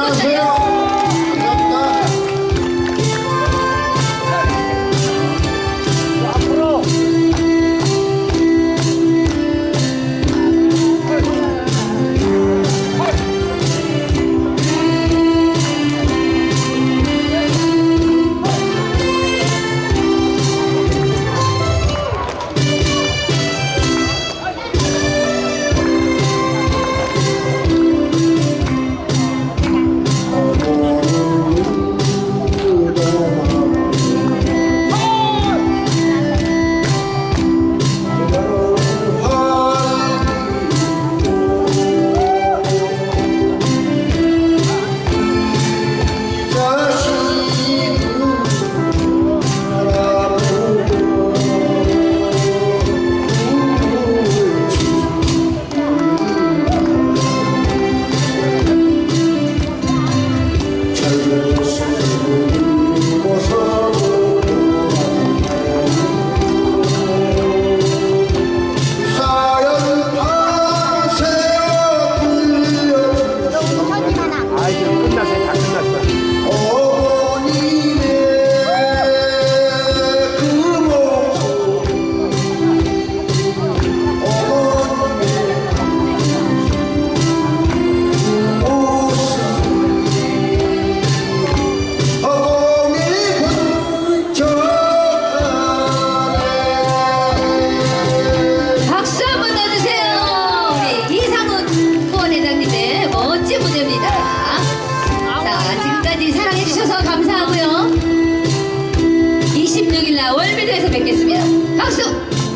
안녕하세요. 자, 지금까지 사랑해주셔서 감사하고요. 26일 날 월미도에서 뵙겠습니다. 박수!